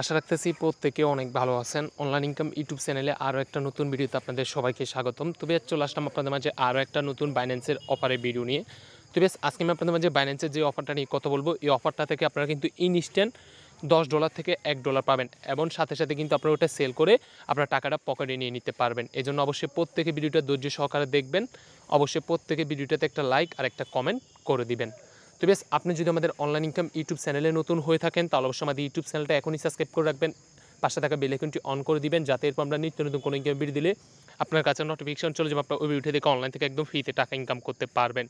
আশা রাখতেছি প্রত্যেকে অনেক ভালো আছেন। অনলাইন ইনকাম ইউটিউব চ্যানেলে আরও একটা নতুন ভিডিওতে আপনাদের সবাইকে স্বাগতম। তবে চলে আসলাম আপনাদের মাঝে আরও একটা নতুন বাইন্যান্সের অফারের ভিডিও নিয়ে। তো বেশ, আজকে আমি আপনাদের মাঝে বাইন্যান্সের যে অফারটা নিয়ে কথা বলব, এই অফারটা থেকে আপনারা কিন্তু ইনস্ট্যান্ট দশ ডলার থেকে এক ডলার পাবেন এবং সাথে সাথে কিন্তু আপনারা ওটা সেল করে আপনার টাকাটা পকেটে নিয়ে নিতে পারবেন। এই জন্য অবশ্যই প্রত্যেকে ভিডিওটা ধৈর্য সহকারে দেখবেন। অবশ্যই প্রত্যেকে ভিডিওটাতে একটা লাইক আর একটা কমেন্ট করে দিবেন। তো বেশ, আপনি যদি আমাদের অনলাইন ইনকাম ইউটিউব চ্যানেলে নতুন হয়ে থাকেন, তাহলে অবশ্যই আমাদের ইউটিউব চ্যানেলটা এখনই সাবস্ক্রাইব করে রাখবেন। পাশে থাকা বেলেকনটি অন করে দিবেন, যাতে এরপর আমরা নিত্য নতুন কোনো ইনকাম ভিডিও দিলে আপনার কাছে নোটিফিকেশন চলে যাবে, আপনার ওই ভিডিও থেকে অনলাইন থেকে একদম ফ্রিতে টাকা ইনকাম করতে পারবেন।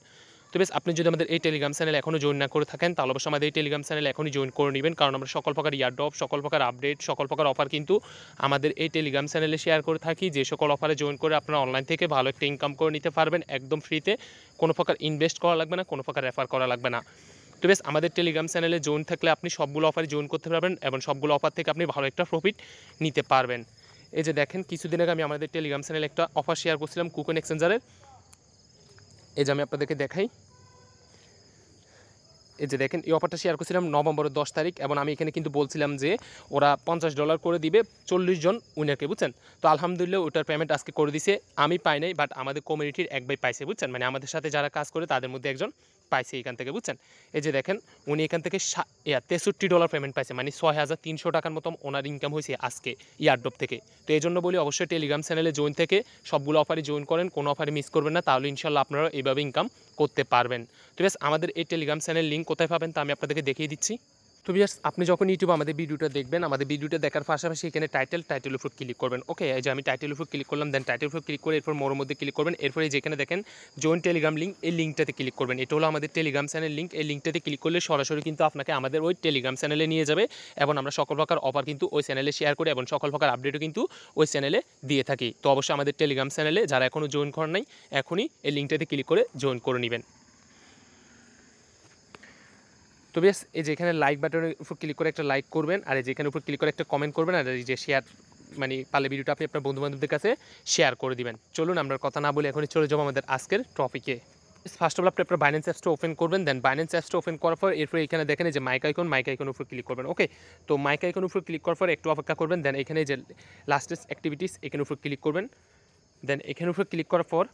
তো বেশ, আপনি যদি আমাদের এই টেলিগ্রাম চ্যানেল এখনও জয়েন না করে থাকেন, তাহলে অবশ্যই আমাদের এই টেলিগ্রাম চ্যানেল এখনই জয়েন করে নেবেন। কারণ আমরা সকল প্রকার ইয়ারড্রপ সকল প্রকার আপডেট সকল প্রকার অফার কিন্তু আমাদের এই টেলিগ্রাম চ্যানেলে শেয়ার করে থাকি। যে সকল অফারে জয়েন করে আপনারা অনলাইন থেকে ভালো একটা ইনকাম করে নিতে পারবেন একদম ফ্রিতে কোনো প্রকার ইনভেস্ট করা লাগবে না, কোনো প্রকার রেফার করা লাগবে না। তো বেশ, আমাদের টেলিগ্রাম চ্যানেলে জয়েন থাকলে আপনি সবগুলো অফারে জয়েন করতে পারবেন এবং সবগুলো অফার থেকে আপনি ভালো একটা প্রফিট নিতে পারবেন। এই যে দেখেন, কিছুদিন আগে আমি আমাদের টেলিগ্রাম চ্যানেলে একটা অফার শেয়ার করছিলাম কুকন এক্সচেঞ্জারের এই যে আমি আপনাদেরকে দেখাই। এই যে দেখেন, এই অফারটা শেয়ার করছিলাম নভেম্বরের দশ তারিখ এবং আমি এখানে কিন্তু বলছিলাম যে ওরা পঞ্চাশ ডলার করে দিবে চল্লিশ জন উইনারকে বুঝছেন? তো আলহামদুলিল্লাহ ওটার পেমেন্ট আজকে করে দিছে। আমি পাই নাই বাট আমাদের কমিউনিটির এক ভাই পাইছে, বুঝছেন? মানে আমাদের সাথে যারা কাজ করে তাদের মধ্যে একজন। পাইছে এখান থেকে, বুঝছেন? এই যে দেখেন, উনি এখান থেকে তেষট্টি ডলার পেমেন্ট পাইছে মানে ছয় হাজার তিনশো টাকার মতো ওনার ইনকাম হয়েছে আজকে ইয়ারড্রপ থেকে। তো এই জন্য বলি অবশ্যই টেলিগ্রাম চ্যানেলে জয়েন থেকে সবগুলো অফারে জয়েন করেন, কোনো অফারে মিস করবেন না, তাহলে ইনশাল্লাহ আপনারা এইভাবে ইনকাম করতে পারবেন। তো বেশ, আমাদের এই টেলিগ্রাম চ্যানেল লিঙ্ক কোথায় পাবেন তা আমি আপনাদেরকে দেখিয়ে দিচ্ছি। তো বিয়ার্স আপনি যখন ইউটিউবে আমাদের ভিডিওটা দেখবেন, আমাদের ভিডিওটা দেখার পাশাপাশি এখানে টাইটেল টাইটেল উপর ক্লিক করবেন। ওকে এই যে আমি টাইটেল উপর ক্লিক করলাম দেন টাইটেল উপর ক্লিক করে এরপর মোর মধ্যে ক্লিক করবেন। এরপরে যেখানে দেখেন জয়েন টেলিগ্রাম লিঙ্ক এই লিঙ্কটাতে ক্লিক করবেন। এটা হলো আমাদের টেলিগ্রাম চ্যানেল লিঙ্ক এই লিঙ্কটাতে ক্লিক করলে সরাসরি কিন্তু আপনাকে আমাদের ওই টেলিগ্রাম চ্যানেলে নিয়ে যাবে এবং আমরা সকল প্রকার অফার কিন্তু ওই চ্যানেলে শেয়ার করি এবং সকল প্রকার আপডেটও কিন্তু ওই চ্যানেলে দিয়ে থাকি। তো অবশ্যই আমাদের টেলিগ্রাম চ্যানেলে যারা এখনও জয়েন করেন নাই, এখনই এই লিঙ্কটাতে ক্লিক করে জয়েন করে নেবেন। তো বেশ, এই যে এখানে লাইক বাটনের উপর ক্লিক করে একটা লাইক করবেন, আর এই যে এখানে উপর ক্লিক করে একটা কমেন্ট করবেন, আর এই যে শেয়ার মানে পালে ভিডিওটা আপনি আপনার বন্ধুবান্ধবদের কাছে শেয়ার করে দিবেন। চলুন আমরা কথা না বলে এখনই চলে যাব আমাদের আজকের টপিকে ফার্স্ট অফ অল আপনি আপনার বাইন্যান্স অ্যাপসটা ওপেন করবেন দেন বাইন্যান্স অ্যাপসটা ওপেন করার পর এরপর এখানে দেখেন যে মাইক আইকন মাইক আইকন উপর ক্লিক করবেন ওকে তো মাইক আইকন উপর ক্লিক করার পর একটু অপেক্ষা করবেন দেন এখানে যে লাস্টেস্ট অ্যাক্টিভিটিস এখানে উপর ক্লিক করবেন। দেন এখানে উপর ক্লিক করার পর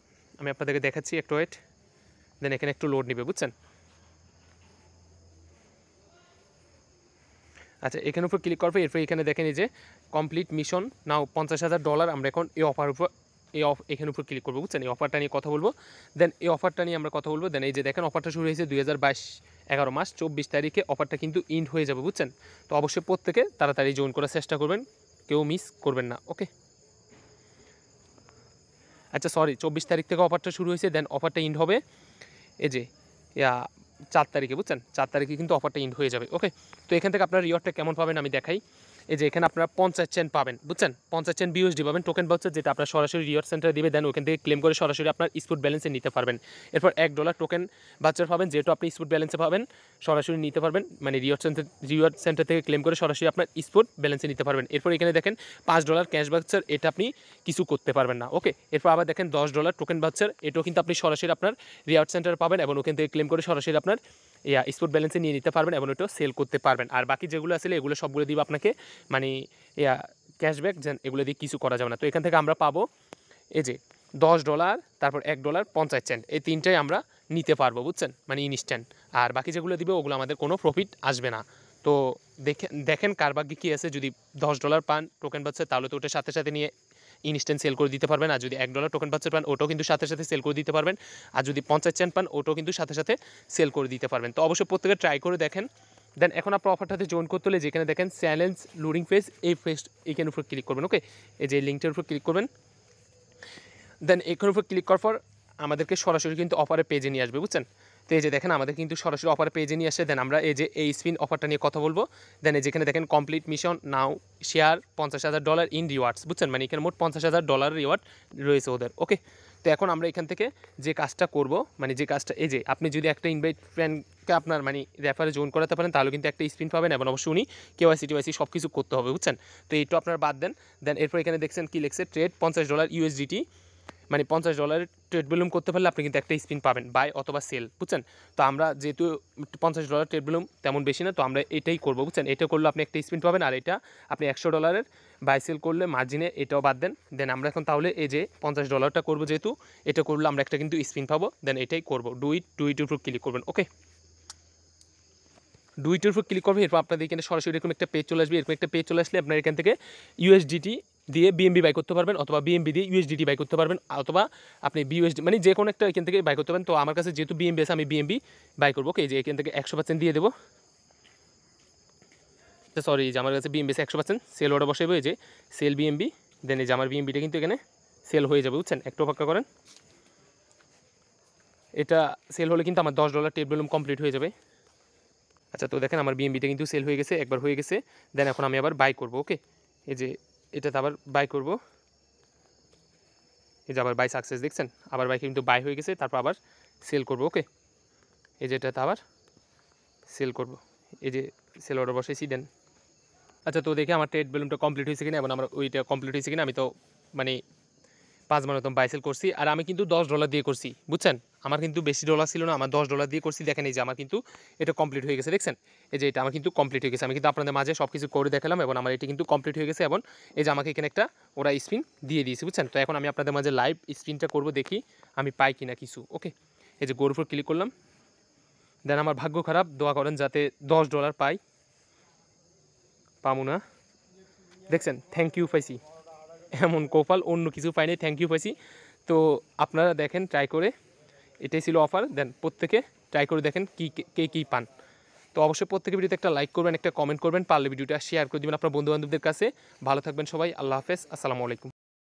আমি আপনাদেরকে দেখাচ্ছি, একটু ওয়েট দেন এখানে একটু লোড নেবে, বুঝছেন? আচ্ছা এখানে উপর ক্লিক পর এরপর এখানে দেখেন এই যে কমপ্লিট মিশন নাও পঞ্চাশ হাজার ডলার আমরা এখন এই অফার উপর, এই অফ এখানে উপর ক্লিক করব, বুঝছেন? এই অফারটা নিয়ে কথা বলব। দেন এই অফারটা নিয়ে আমরা কথা বলব। দেন এই যে দেখেন অফারটা শুরু হয়েছে দুই হাজার বাইশ, এগারো মাস, চব্বিশ তারিখে অফারটা কিন্তু ইন্ড হয়ে যাবে, বুঝছেন? তো অবশ্যই প্রত্যেকে তাড়াতাড়ি জয়েন করার চেষ্টা করবেন, কেউ মিস করবেন না ওকে আচ্ছা সরি চব্বিশ তারিখ থেকে অফারটা শুরু হয়েছে দেন অফারটা ইন্ড হবে। এই যে চার তারিখে, বুঝছেন? চার তারিখে কিন্তু অফারটা ইন হয়ে যাবে ওকে তো এখান থেকে আপনার রিওয়ার্ডটা কেমন পাবেন আমি দেখাই। এই যে এখানে আপনারা পঞ্চাশ চেন পাবেন, বুঝছেন? পঞ্চাশ চেন বিউএসডি পাবেন টোকেন বাউচার যেটা আপনার সরাসরি রিওয়ার্ড সেন্টারে দিবে দেন ওখান থেকে ক্লেম করে সরাসরি আপনার স্পোর্ট ব্যালেন্সে নিতে পারবেন। এরপর এক ডলার টোকেন বাচ্চার পাবেন, যেহেতু আপনি স্পোর্ট ব্যালেন্সে পাবেন, সরাসরি নিতে পারবেন মানে রিওয়ার্ড সেন্টার রিওয়ার্ড সেন্টার থেকে ক্লেম করে সরাসরি আপনার স্পোর্ট ব্যালেন্সে নিতে পারবেন। এরপর এখানে দেখেন পাঁচ ডলার ক্যাশ বাচ্চার এটা আপনি কিছু করতে পারবেন না ওকে এরপর আবার দেখেন দশ ডলার টোকেন বাচ্চার এটাও কিন্তু আপনি সরাসরি আপনার রিওয়ার্ড সেন্টার পাবেন এবং ওখান থেকে ক্লেম করে সরাসরি আপনার স্পোর্ট ব্যালেন্সে নিয়ে নিতে পারবেন এবং ওটা সেল করতে পারবেন। আর বাকি যেগুলো আসলে এগুলো সবগুলো দিব আপনাকে মানে ইয়া ক্যাশব্যাক যেন এগুলো দিয়ে কিছু করা যাবে না। তো এখান থেকে আমরা পাবো, এই যে, দশ ডলার তারপর এক ডলার পঞ্চাশ সেন্ট এই তিনটাই আমরা নিতে পারব, বুঝছেন? মানে ইনস্ট্যান্ট আর বাকি যেগুলো দিবে, ওগুলো আমাদের কোনো প্রফিট আসবে না। তো দেখেন দেখেন কার ভাগ্যে কী আছে। যদি দশ ডলার পান টোকেন পাচ্ছে, তাহলে তো ওটার সাথে সাথে নিয়ে ইনস্ট্যান্ট সেল করে দিতে পারবেন। আর যদি এক ডলার টোকেন পাচ্ছে পান, ওটাও কিন্তু সাথে সাথে সেল করে দিতে পারবেন। আর যদি পঞ্চাশ সেন্ট পান, ওটাও কিন্তু সাথে সাথে সেল করে দিতে পারবেন। তো অবশ্যই প্রত্যেকে ট্রাই করে দেখেন। দেন এখন আপনার অফারটাতে জয়েন করতে হলে যেখানে দেখেন চ্যালেঞ্জ লোডিং ফেস এই ফেস এইখানের উপর ক্লিক করবেন ওকে এই যে লিঙ্কটার উপর ক্লিক করবেন। দেন এখানের উপর ক্লিক করার পর আমাদেরকে সরাসরি কিন্তু অফারের পেজে নিয়ে আসবে, বুঝছেন? তো এই যে দেখেন, আমাদের কিন্তু সরাসরি অফার পেজে নিয়ে আসে। দেন আমরা এই যে এই স্পিন অফারটা নিয়ে কথা বলব। দেন এই যেখানে দেখেন কমপ্লিট মিশন নাও শেয়ার পঞ্চাশ হাজার ডলার ইন রিওয়ার্ডস বুঝছেন? মানে এখানে মোট পঞ্চাশ হাজার ডলার রিওয়ার্ড রয়েছে ওদের। ওকে তো এখন আমরা এখান থেকে যে কাজটা করব মানে যে কাজটা, এই যে আপনি যদি একটা ইনভাইট ফ্রেন্ডকে আপনার মানে রেফারে জয়েন করাতে পারেন, তাহলে কিন্তু একটা স্পিন পাবেন এবং অবশ্যই উনি কেওয়াইসি টিওয়াইসি সব কিছু করতে হবে। বুঝছেন? তো এইটা আপনার বাদ দেন। দেন এরপর এখানে দেখছেন কি লেখছে ট্রেড পঞ্চাশ ডলার ইউএসডিটি মানে পঞ্চাশ ডলারের ট্রেড ভলিউম করতে পারলে আপনি কিন্তু একটা স্পিন পাবেন বাই অথবা সেল বুঝছেন? তো আমরা যেহেতু পঞ্চাশ ডলার ট্রেড ভলিউম তেমন বেশি না, তো আমরা এটাই করব, বুঝছেন? এটা করলে আপনি একটা স্পিন পাবেন আর এটা আপনি একশো ডলারের বাই সেল করলে মার্জিনে এটাও বাদ দেন। দেন আমরা এখন তাহলে এই যে পঞ্চাশ ডলারটা করব যেহেতু, এটা করলে আমরা একটা কিন্তু স্পিন পাবো দেন এটাই করব। ডু ইট ডু ইট উপর ক্লিক করবেন ওকে দুইটার উপর ক্লিক করবেন এরপর আপনাদের এখানে সরাসরি এরকম একটা পেজ চলে আসবে। এরকম একটা পেজ চলে আসলে আপনার এখান থেকে ইউএসডিটি দিয়ে বিএমবি বাই করতে পারবেন অথবা বিএমবি দিয়ে ইউএসডিটি বাই করতে পারবেন, অথবা আপনি বিউএসডি মানে যে কোনো একটা এখান থেকে বাই করতে পারেন। তো আমার কাছে যেহেতু বিএমবি আছে, আমি বিএমবি বাই করব। ওকে যে এখান থেকে একশো পার্সেন্ট দিয়ে দেবো। সরি যে আমার কাছে বিএমবি একশো পার্সেন্ট সেল অর্ডার বসাবো যে সেল বিএমবি দেন এই যে আমার বিএমবিটা কিন্তু এখানে সেল হয়ে যাবে, বুঝছেন? একটু অপেক্ষা করেন। এটা সেল হলে কিন্তু আমার দশ ডলার টেপ ভলিউম কমপ্লিট হয়ে যাবে। আচ্ছা তো দেখেন আমার বিএমবিটা কিন্তু সেল হয়ে গেছে, একবার হয়ে গেছে দেন এখন আমি আবার বাই করব ওকে এই যে এটাতে আবার বাই করব। এই যে আবার বাই সাকসেস দেখছেন? আবার বাই কিন্তু বাই হয়ে গেছে, তারপর আবার সেল করব ওকে এই যে এটাতে আবার সেল করব। এই যে সেল অর্ডার বসেছি দেন আচ্ছা তো দেখে আমার ট্রেড বেলুনটা কমপ্লিট হয়েছে কিনা, এবং আমার ওইটা কমপ্লিট হয়েছে কিনা, আমি তো মানে পাঁচ মতন বাইসেল করছি, আর আমি কিন্তু দশ ডলার দিয়ে করছি। বুঝছেন? আমার কিন্তু বেশি ডলার ছিল না, আমার দশ ডলার দিয়ে করছি। দেখেন এই যে আমার কিন্তু এটা কমপ্লিট হয়ে গেছে, দেখছেন? এই যে এটা আমার কিন্তু কমপ্লিট হয়ে গেছে। আমি কিন্তু আপনাদের মাঝে সব কিছু করে দেখালাম এবং আমার এটা কিন্তু কমপ্লিট হয়ে গেছে এবং এই যে আমাকে এখানে একটা ওরা স্পিন দিয়ে দিয়েছে, বুঝছেন? তো এখন আমি আপনাদের মাঝে লাইভ স্পিনটা করব, দেখি আমি পাই কিনা কিছু ওকে এই যে গোর ক্লিক করলাম। দেন আমার ভাগ্য খারাপ, দোয়া করেন যাতে দশ ডলার পাই। পামু না। দেখছেন? থ্যাংক ইউ পাইছি। এমন কোপাল, অন্য কিছু পাইনি। থ্যাংক ইউ পাইছি। তো আপনারা দেখেন ট্রাই করে। এটাই ছিল অফার দেন প্রত্যেকে ট্রাই করে দেখেন কী, কে কী পান। তো অবশ্যই প্রত্যেকে ভিডিওতে একটা লাইক করবেন, একটা কমেন্ট করবেন। পারলে ভিডিওটা শেয়ার করে দেবেন আপনার বন্ধুবান্ধবদের কাছে। ভালো থাকবেন সবাই। আল্লাহ হাফেজ। আসসালামু আলাইকুম।